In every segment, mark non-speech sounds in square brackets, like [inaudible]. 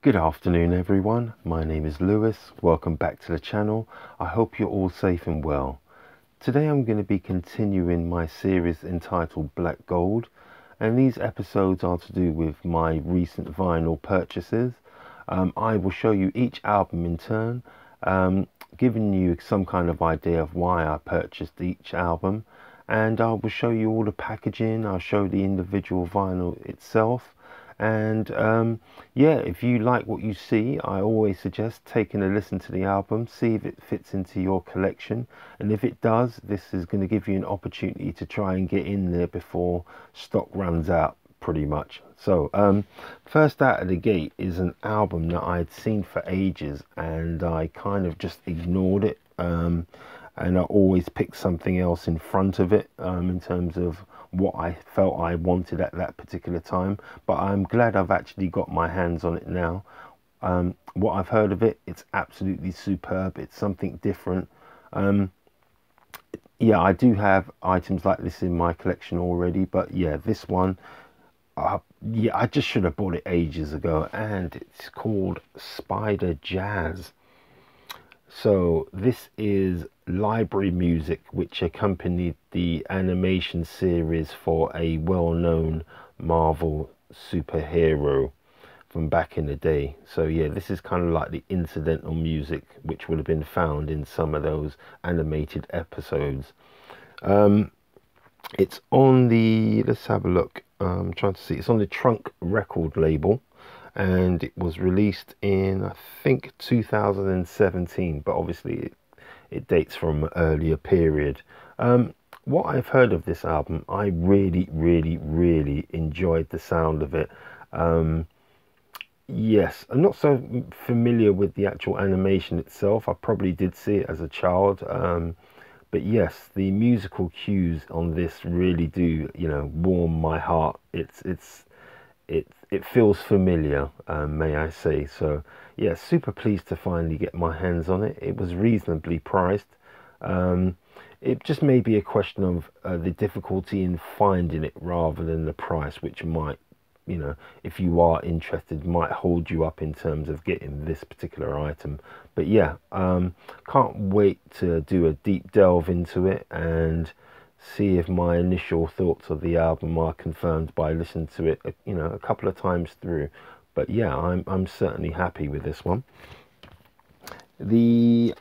Good afternoon everyone, my name is Lewis, welcome back to the channel. I hope you're all safe and well. Today I'm going to be continuing my series entitled Black Gold and these episodes are to do with my recent vinyl purchases. Um, I will show you each album in turn, um, giving you some kind of idea of why I purchased each album and I will show you all the packaging, I'll show the individual vinyl itself and um, yeah if you like what you see I always suggest taking a listen to the album see if it fits into your collection. And if it does this is going to give you an opportunity to try and get in there before stock runs out pretty much. So um, first out of the gate is an album that I'd seen for ages and I kind of just ignored it um, and I always picked something else in front of it um, in terms of what I felt I wanted at that particular time. But I'm glad I've actually got my hands on it now. Um, what I've heard of it, it's absolutely superb. It's something different. Um, yeah, I do have items like this in my collection already, but yeah, this one, uh, yeah, I just should have bought it ages ago, and it's called Spider Jazz. So this is library music which accompanied the animation series for a well-known Marvel superhero from back in the day. So yeah, this is kind of like the incidental music which would have been found in some of those animated episodes. Um, it's on the, let's have a look, I'm trying to see, it's on the Trunk record label and it was released in I think 2017 but obviously it, it dates from an earlier period. Um, what I've heard of this album I really really really enjoyed the sound of it. Um, yes I'm not so familiar with the actual animation itself. I probably did see it as a child um, but yes the musical cues on this really do you know warm my heart. It's it's it it feels familiar, um, may I say. So yeah, super pleased to finally get my hands on it. It was reasonably priced. Um, it just may be a question of uh, the difficulty in finding it rather than the price, which might, you know, if you are interested, might hold you up in terms of getting this particular item. But yeah, um, can't wait to do a deep delve into it and see if my initial thoughts of the album are confirmed by listening to it, you know, a couple of times through. But yeah, I'm I'm certainly happy with this one. The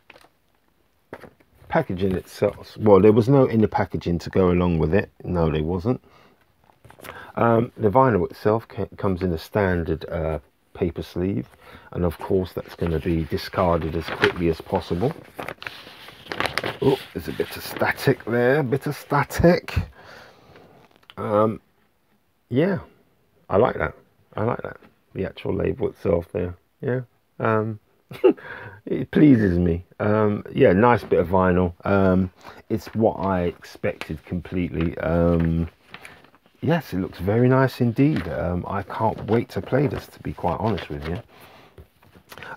packaging itself, well, there was no inner packaging to go along with it. No, there wasn't. Um, the vinyl itself comes in a standard uh, paper sleeve, and of course, that's going to be discarded as quickly as possible. Oh, there's a bit of static there, a bit of static. Um, yeah, I like that. I like that. The actual label itself there. Yeah. Um, [laughs] it pleases me. Um, yeah, nice bit of vinyl. Um, it's what I expected completely. Um, yes, it looks very nice indeed. Um, I can't wait to play this, to be quite honest with you.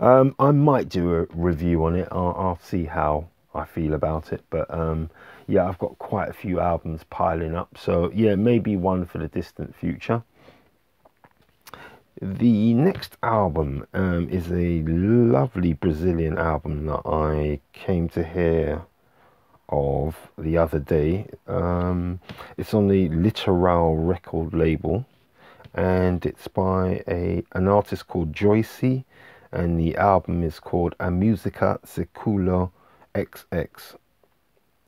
Um, I might do a review on it. I'll, I'll see how I feel about it. But um, yeah, I've got quite a few albums piling up. So yeah, maybe one for the distant future. The next album um, is a lovely Brazilian album that I came to hear of the other day. Um, it's on the Litoral record label and it's by a an artist called Joyce and the album is called A Musica Seculo XX.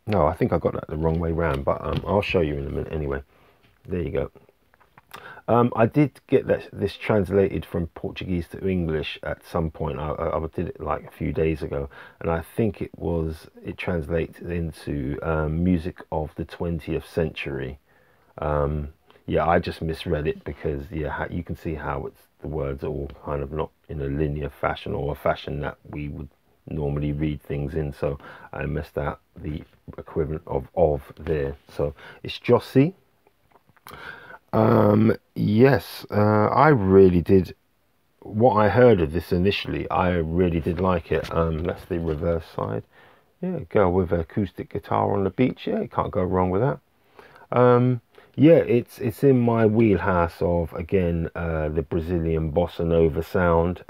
No, I think I got that the wrong way round, but um, I'll show you in a minute anyway. There you go. Um, I did get that, this translated from Portuguese to English at some point. I, I, did it like a few days ago, and I think it was it translates into um, music of the 20th century. Um, yeah, I just misread it because yeah, you can see how it's the words are all kind of not in a linear fashion or a fashion that we would normally read things in so I missed out the equivalent of of there. So it's Joyce. Um yes uh, I really did what I heard of this initially I really did like it. Um that's the reverse side. Yeah go with acoustic guitar on the beach. Yeah you can't go wrong with that. Um yeah, it's it's in my wheelhouse of again uh, the Brazilian bossa nova sound.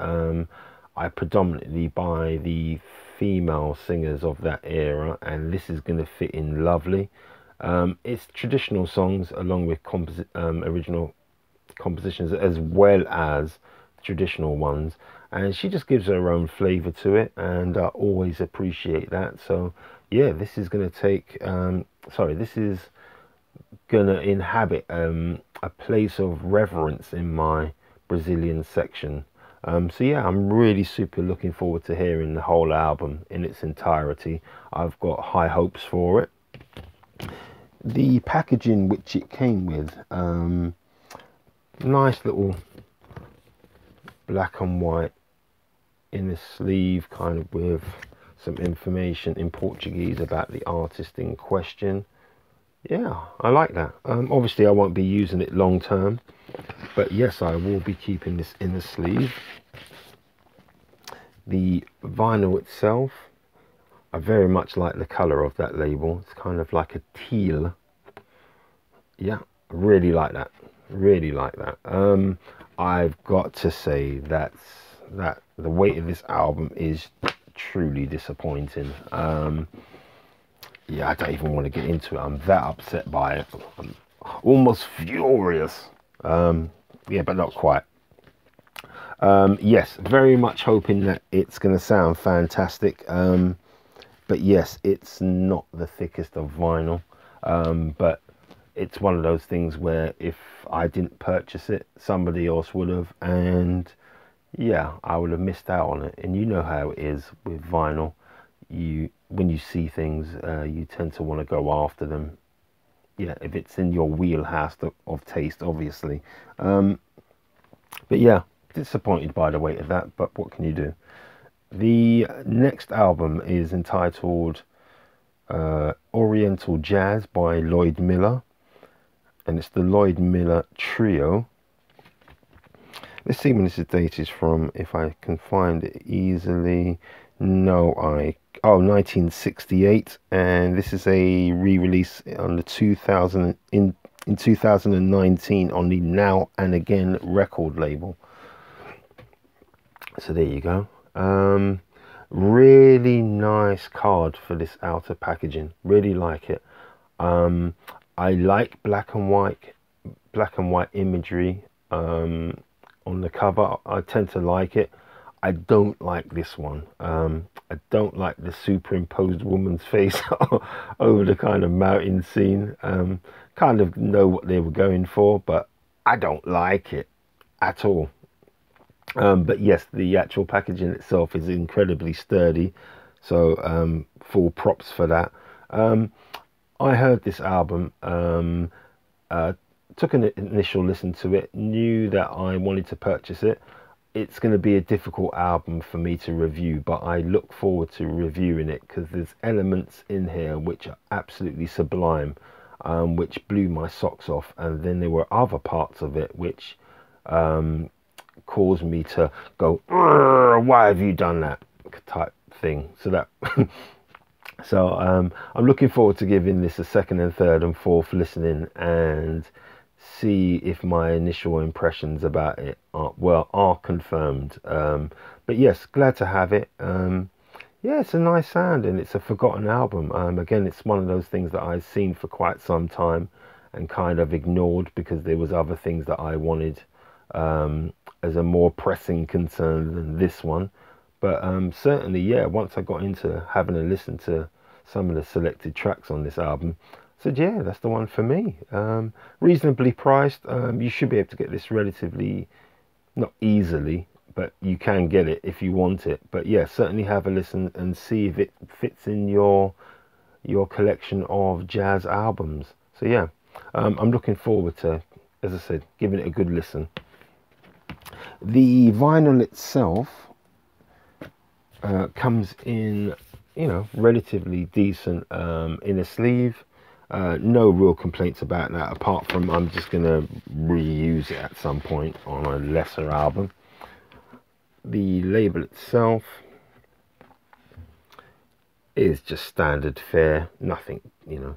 I predominantly buy the female singers of that era, and this is going to fit in lovely. Um, it's traditional songs along with composi- um, original compositions as well as traditional ones, and she just gives her own flavour to it, and I always appreciate that. So yeah, this is going to take. Um, sorry, this is going to inhabit um, a place of reverence in my Brazilian section. Um, so yeah, I'm really super looking forward to hearing the whole album in its entirety. I've got high hopes for it. The packaging which it came with, um, nice little black and white in the sleeve, kind of with some information in Portuguese about the artist in question. Yeah, I like that. Um, obviously, I won't be using it long term, but yes, I will be keeping this in the sleeve. The vinyl itself, I very much like the colour of that label. It's kind of like a teal. Yeah, I really like that. Really like that. Um, I've got to say that that the weight of this album is truly disappointing. Um, yeah, I don't even want to get into it. I'm that upset by it. I'm almost furious. Um, yeah, but not quite. Um, yes, very much hoping that it's going to sound fantastic. Um, but yes, it's not the thickest of vinyl. Um, but it's one of those things where if I didn't purchase it, somebody else would have. And yeah, I would have missed out on it. And you know how it is with vinyl. You when you see things, uh, you tend to want to go after them. Yeah, if it's in your wheelhouse of, taste, obviously. Um, but yeah, disappointed by the weight of that. But what can you do? The next album is entitled uh, Oriental Jazz by Lloyd Miller, and it's the Lloyd Miller Trio. Let's see when this is dated from, if I can find it easily. No, I oh 1968, and this is a re-release on the 2000 in in 2019 on the Now and Again record label. So there you go. Um, really nice card for this outer packaging. Really like it. Um, I like black and white, black and white imagery um, on the cover. I tend to like it. I don't like this one. Um, I don't like the superimposed woman's [laughs] face [laughs] over the kind of mountain scene. Um, kind of know what they were going for, but I don't like it at all. Um, but yes, the actual packaging itself is incredibly sturdy, so um, full props for that. Um, I heard this album, um, uh, took an initial listen to it, knew that I wanted to purchase it it's going to be a difficult album for me to review, but I look forward to reviewing it because there's elements in here which are absolutely sublime, um, which blew my socks off, and then there were other parts of it which um, caused me to go, "Why have you done that?" type thing. So that. [laughs] so um, I'm looking forward to giving this a second and third and fourth listening and see if my initial impressions about it are well are confirmed. Um, but yes, glad to have it. Um, yeah, it's a nice sound and it's a forgotten album. Um, again, it's one of those things that I've seen for quite some time and kind of ignored because there was other things that I wanted um, as a more pressing concern than this one. But um, certainly, yeah, once I got into having a listen to some of the selected tracks on this album, said, yeah, that's the one for me. Um, reasonably priced. Um, you should be able to get this relatively, not easily, but you can get it if you want it. But yeah, certainly have a listen and see if it fits in your your collection of jazz albums. So yeah, um, I'm looking forward to, as I said, giving it a good listen. The vinyl itself uh, comes in, you know, relatively decent um, in a sleeve. Uh, no real complaints about that apart from I'm just going to reuse it at some point on a lesser album. The label itself is just standard fare, nothing, you know,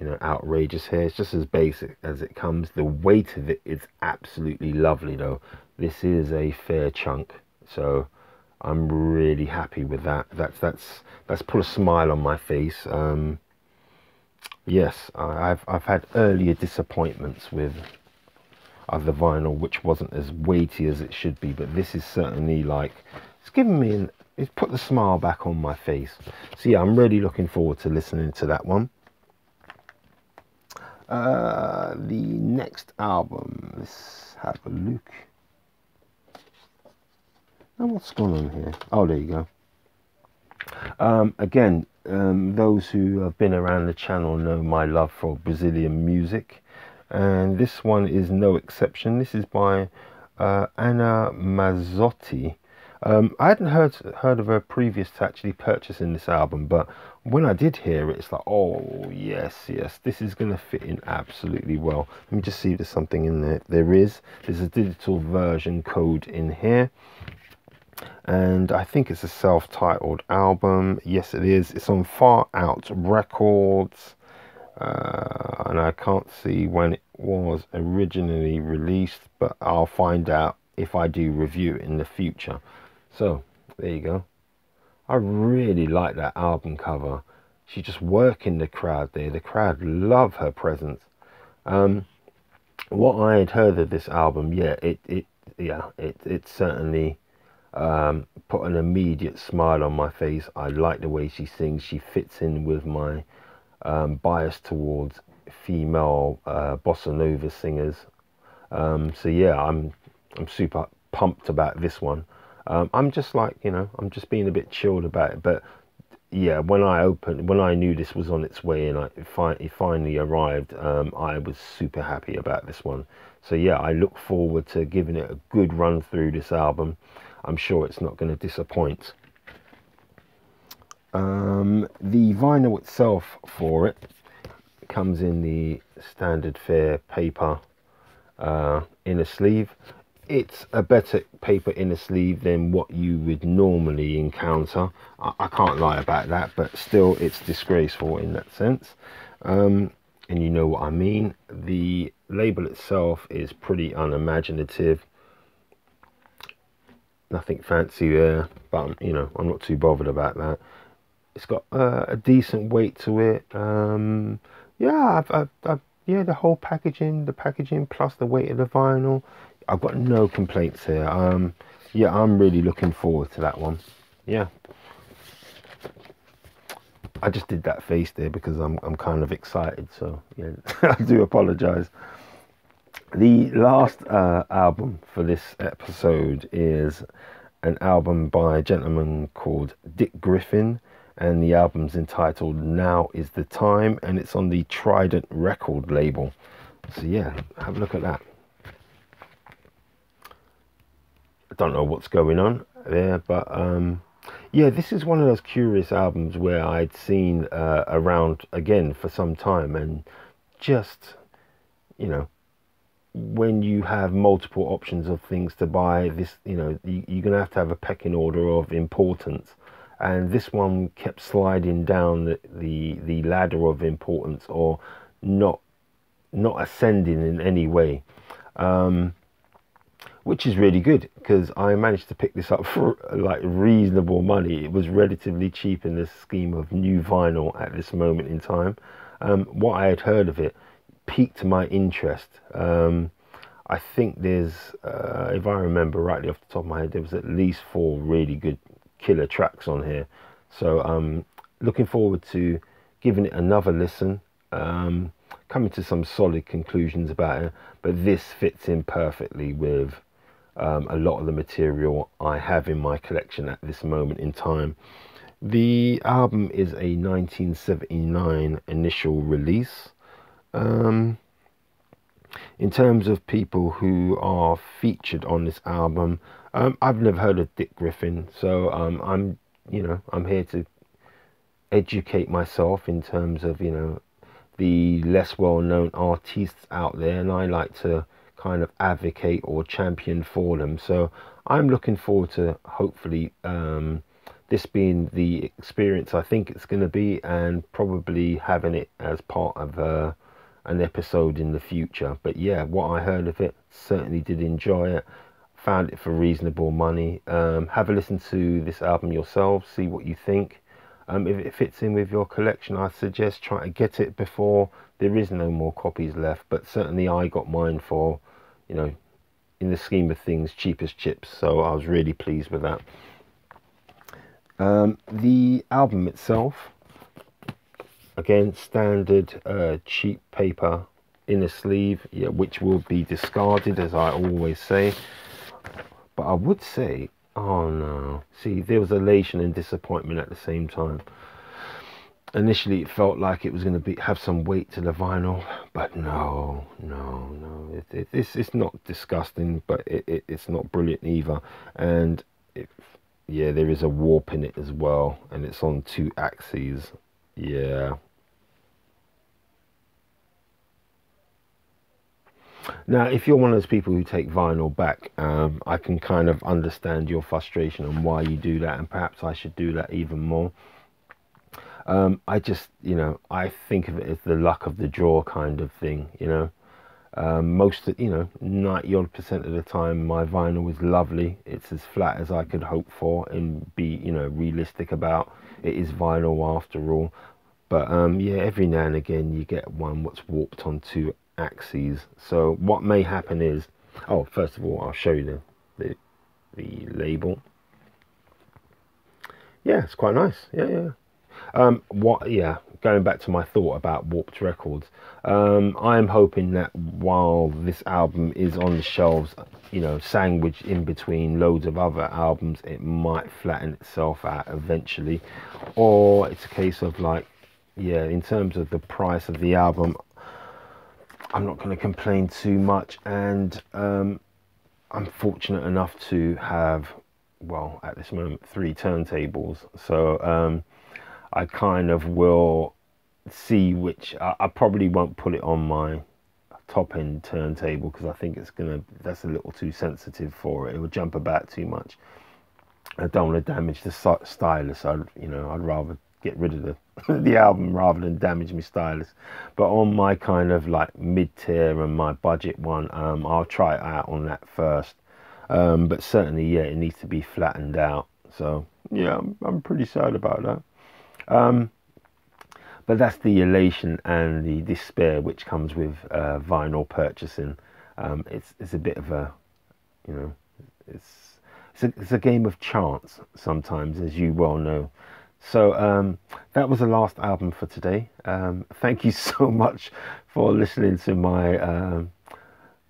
you know outrageous here. It's just as basic as it comes. The weight of it is absolutely lovely though. This is a fair chunk, so I'm really happy with that. That's that's that's put a smile on my face. Um, yes, I've I've had earlier disappointments with other vinyl, which wasn't as weighty as it should be, but this is certainly like it's given me an it's put the smile back on my face. So yeah, I'm really looking forward to listening to that one. Uh, the next album, let's have a look. Now what's going on here? Oh, there you go. Um, again, um, those who have been around the channel know my love for Brazilian music, and this one is no exception. This is by uh, Ana Mazzotti. Um, I hadn't heard heard of her previous to actually purchasing this album, but when I did hear it, it's like, oh yes, yes, this is going to fit in absolutely well. Let me just see if there's something in there. There is. There's a digital version code in here, and I think it's a self-titled album. Yes, it is. It's on Far Out Records, uh, and I can't see when it was originally released, but I'll find out if I do review it in the future. So there you go. I really like that album cover. She's just working the crowd there. The crowd love her presence. Um, what I had heard of this album, yeah, it, it, yeah, it, it certainly um, put an immediate smile on my face. I like the way she sings. She fits in with my um, bias towards female uh, bossa nova singers. Um, so yeah, I'm I'm super pumped about this one. Um, I'm just like, you know, I'm just being a bit chilled about it. But yeah, when I opened, when I knew this was on its way and I, it, fi it finally arrived, um, I was super happy about this one. So yeah, I look forward to giving it a good run through this album. I'm sure it's not going to disappoint. Um, the vinyl itself for it comes in the standard fair paper uh, inner sleeve it's a better paper inner sleeve than what you would normally encounter. I, I can't lie about that, but still it's disgraceful in that sense. Um, and you know what I mean. The label itself is pretty unimaginative. Nothing fancy there, but you know, I'm not too bothered about that. It's got uh, a decent weight to it. Um, yeah, I've, I've, I've, yeah, the whole packaging, the packaging plus the weight of the vinyl I've got no complaints here. Um, yeah, I'm really looking forward to that one. Yeah. I just did that face there because I'm I'm kind of excited. So yeah, [laughs] I do apologise. The last uh, album for this episode is an album by a gentleman called Dick Griffin, and the album's entitled "Now Is the Time," and it's on the Trident record label. So yeah, have a look at that. I don't know what's going on there, but um, yeah, this is one of those curious albums where I'd seen uh, around again for some time, and just you know, when you have multiple options of things to buy, this you know you, you're gonna have to have a pecking order of importance, and this one kept sliding down the the, the ladder of importance, or not not ascending in any way. Um, which is really good because I managed to pick this up for like reasonable money. It was relatively cheap in the scheme of new vinyl at this moment in time. Um, what I had heard of it piqued my interest. Um, I think there's, uh, if I remember rightly off the top of my head, there was at least four really good killer tracks on here. So um, looking forward to giving it another listen. Um, coming to some solid conclusions about it, but this fits in perfectly with um, a lot of the material I have in my collection at this moment in time. The album is a 1979 initial release. Um, in terms of people who are featured on this album, um, I've never heard of Dick Griffin, so um, I'm, you know, I'm here to educate myself in terms of, you know, the less well-known artists out there, and I like to kind of advocate or champion for them. So I'm looking forward to hopefully um, this being the experience I think it's going to be, and probably having it as part of uh, an episode in the future. But yeah, what I heard of it, certainly did enjoy it. Found it for reasonable money. Um, have a listen to this album yourselves, see what you think. Um, if it fits in with your collection, I suggest trying to get it before there is no more copies left. But certainly, I got mine for, you know, in the scheme of things, cheapest chips. So I was really pleased with that. Um, the album itself, again, standard uh, cheap paper inner sleeve, yeah, which will be discarded, as I always say. But I would say Oh no. See, there was elation and disappointment at the same time. Initially, it felt like it was going to be have some weight to the vinyl, but no, no, no. It, it, it's it's not disgusting, but it, it, it's not brilliant either. And it, yeah, there is a warp in it as well, and it's on two axes. Yeah, Now, if you're one of those people who take vinyl back, um, I can kind of understand your frustration and why you do that, and perhaps I should do that even more. Um, I just, you know, I think of it as the luck of the draw kind of thing, you know. Um, most, you know, 90 odd percent of the time, my vinyl is lovely. It's as flat as I could hope for and be, you know, realistic about. It is vinyl after all. But um, yeah, every now and again you get one what's warped onto axes. So what may happen is, oh, first of all, I'll show you the, the, the label. Yeah, it's quite nice. Yeah, yeah. Um, what? Yeah, going back to my thought about Warped Records, um, I am hoping that while this album is on the shelves, you know, sandwiched in between loads of other albums, it might flatten itself out eventually, or it's a case of like, yeah, in terms of the price of the album, I'm not going to complain too much, and um, I'm fortunate enough to have, well, at this moment, three turntables. So um, I kind of will see which I, I, probably won't put it on my top end turntable because I think it's gonna that's a little too sensitive for it. It will jump about too much. I don't want to damage the stylus. I, you know, I'd rather get rid of the [laughs] the album rather than damage my stylus. But on my kind of like mid tier and my budget one, um, I'll try it out on that first. Um, but certainly, yeah, it needs to be flattened out. So yeah, I'm, I'm pretty sad about that. Um, but that's the elation and the despair which comes with uh, vinyl purchasing. Um, it's it's a bit of a, you know, it's it's a, it's a game of chance sometimes, as you well know. So um, that was the last album for today. Um, thank you [laughs] so much for listening to my um,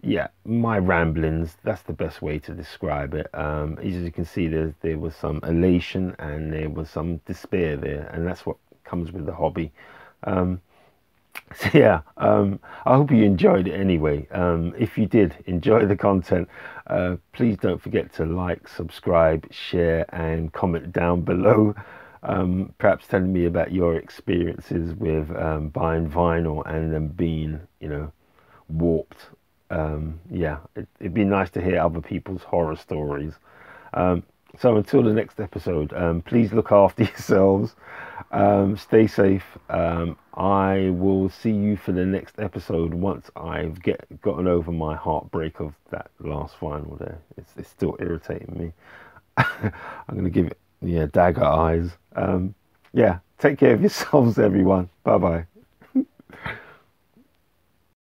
yeah my ramblings. That's the best way to describe it. Um, as you can see, there there was some elation and there was some despair there, and that's what comes with the hobby. Um, [laughs] so yeah, um, I hope you enjoyed it anyway. if you did enjoy the content, uh, please don't forget to like, subscribe, share, and comment down below um, perhaps telling me about your experiences with um, buying vinyl and then being, you know, warped. Um, yeah, it, would be nice to hear other people's horror stories. Um, so until the next episode, um, please look after [laughs] yourselves. Um, stay safe. I will see you for the next episode once I've get gotten over my heartbreak of that last final. there. It's, it's still irritating me. [laughs] I'm going to give it yeah, dagger eyes. Um, yeah, take care of yourselves, [laughs] everyone. Bye bye.